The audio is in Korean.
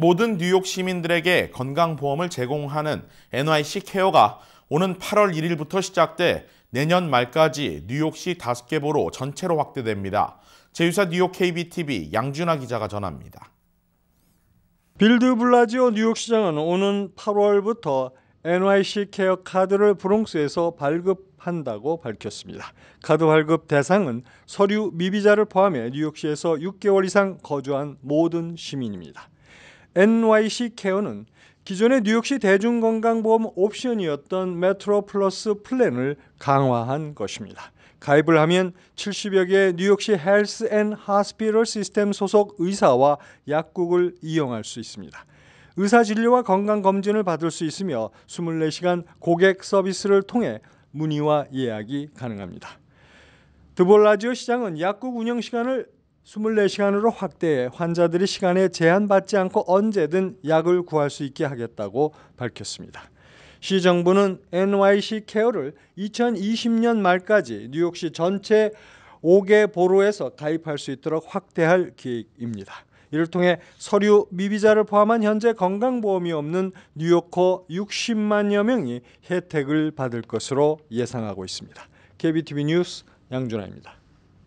모든 뉴욕 시민들에게 건강보험을 제공하는 NYC Care가 오는 8월 1일부터 시작돼 내년 말까지 뉴욕시 5개 보로 전체로 확대됩니다. 제휴사 뉴욕 KBTV 양준하 기자가 전합니다. 빌 드블라지오 뉴욕시장은 오는 8월부터 NYC Care 카드를 브롱스에서 발급한다고 밝혔습니다. 카드 발급 대상은 서류 미비자를 포함해 뉴욕시에서 6개월 이상 거주한 모든 시민입니다. NYC Care는 기존의 뉴욕시 대중건강보험 옵션이었던 Metro Plus 플랜을 강화한 것입니다. 가입을 하면 70여 개의 뉴욕시 Health and Hospital 시스템 소속 의사와 약국을 이용할 수 있습니다. 의사 진료와 건강 검진을 받을 수 있으며 24시간 고객 서비스를 통해 문의와 예약이 가능합니다. 드볼라지오 시장은 약국 운영 시간을 24시간으로 확대해 환자들이 시간에 제한받지 않고 언제든 약을 구할 수 있게 하겠다고 밝혔습니다. 시 정부는 NYC 케어를 2020년 말까지 뉴욕시 전체 5개 보로에서 가입할 수 있도록 확대할 계획입니다. 이를 통해 서류 미비자를 포함한 현재 건강보험이 없는 뉴요커 60만여 명이 혜택을 받을 것으로 예상하고 있습니다. KBTV 뉴스 양준하입니다.